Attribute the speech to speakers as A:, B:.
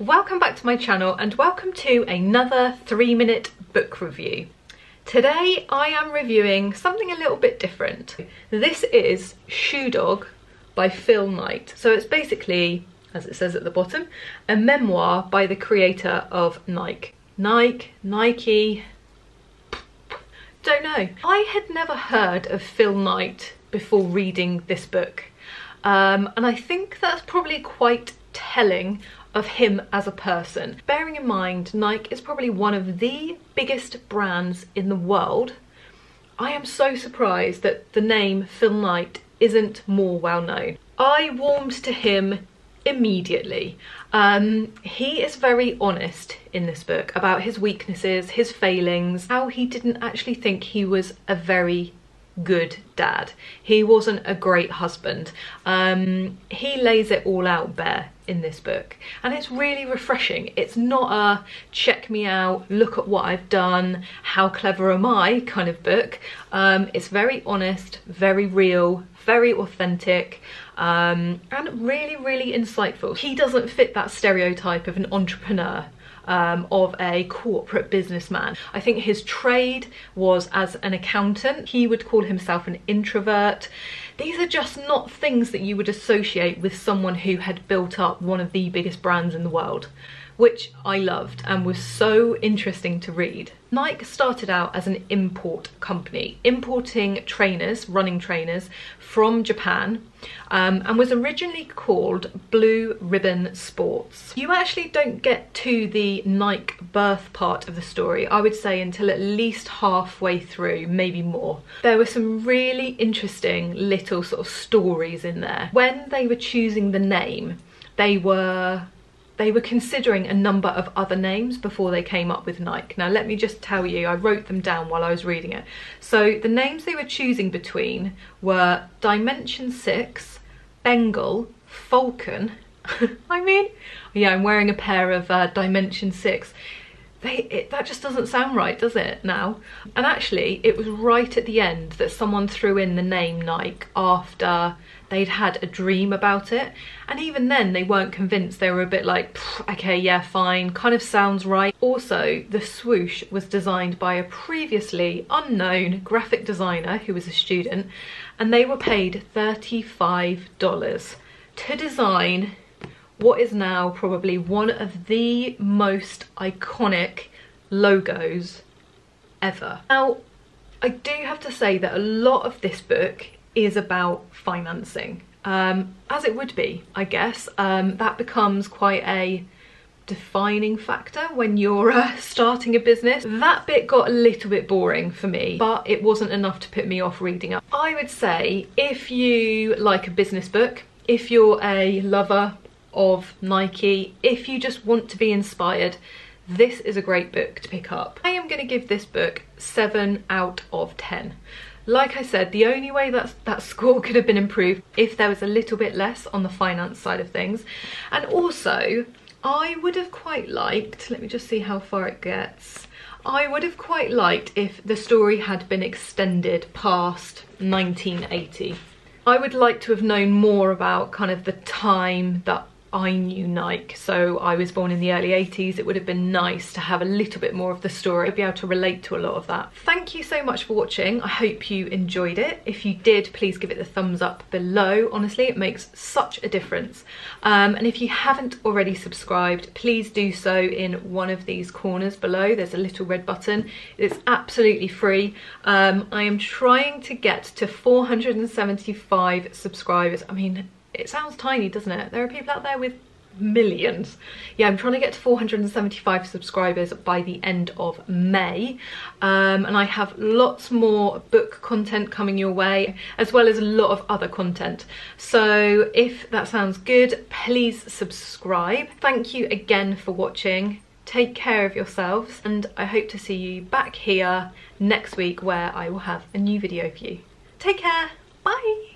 A: Welcome back to my channel and welcome to another three minute book review. Today I am reviewing something a little bit different. This is Shoe Dog by Phil Knight. So it's basically, as it says at the bottom, a memoir by the creator of Nike. Nike, Nike, don't know. I had never heard of Phil Knight before reading this book. Um, and I think that's probably quite telling of him as a person. Bearing in mind, Nike is probably one of the biggest brands in the world. I am so surprised that the name Phil Knight isn't more well known. I warmed to him immediately. Um, he is very honest in this book about his weaknesses, his failings, how he didn't actually think he was a very good dad. He wasn't a great husband. Um, he lays it all out bare in this book and it's really refreshing. It's not a check me out, look at what I've done, how clever am I kind of book. Um, it's very honest, very real, very authentic um, and really, really insightful. He doesn't fit that stereotype of an entrepreneur um, of a corporate businessman. I think his trade was as an accountant. He would call himself an introvert. These are just not things that you would associate with someone who had built up one of the biggest brands in the world which I loved and was so interesting to read. Nike started out as an import company, importing trainers, running trainers, from Japan um, and was originally called Blue Ribbon Sports. You actually don't get to the Nike birth part of the story, I would say until at least halfway through, maybe more. There were some really interesting little sort of stories in there. When they were choosing the name, they were they were considering a number of other names before they came up with Nike. Now let me just tell you, I wrote them down while I was reading it. So the names they were choosing between were Dimension 6, Bengal, Falcon. I mean, yeah, I'm wearing a pair of uh, Dimension 6 they, it, that just doesn't sound right, does it, now? And actually, it was right at the end that someone threw in the name Nike after they'd had a dream about it. And even then, they weren't convinced. They were a bit like, okay, yeah, fine, kind of sounds right. Also, the swoosh was designed by a previously unknown graphic designer who was a student, and they were paid $35 to design what is now probably one of the most iconic logos ever. Now, I do have to say that a lot of this book is about financing, um, as it would be, I guess. Um, that becomes quite a defining factor when you're uh, starting a business. That bit got a little bit boring for me, but it wasn't enough to put me off reading it. I would say if you like a business book, if you're a lover of Nike. If you just want to be inspired, this is a great book to pick up. I am going to give this book 7 out of 10. Like I said, the only way that that score could have been improved if there was a little bit less on the finance side of things. And also, I would have quite liked, let me just see how far it gets. I would have quite liked if the story had been extended past 1980. I would like to have known more about kind of the time that I knew Nike, so I was born in the early 80s. It would have been nice to have a little bit more of the story, be able to relate to a lot of that. Thank you so much for watching. I hope you enjoyed it. If you did, please give it the thumbs up below. Honestly, it makes such a difference. Um, and if you haven't already subscribed, please do so in one of these corners below. There's a little red button. It's absolutely free. Um, I am trying to get to 475 subscribers. I mean, it sounds tiny, doesn't it? There are people out there with millions. Yeah, I'm trying to get to 475 subscribers by the end of May. Um, and I have lots more book content coming your way, as well as a lot of other content. So if that sounds good, please subscribe. Thank you again for watching. Take care of yourselves, and I hope to see you back here next week where I will have a new video for you. Take care, bye!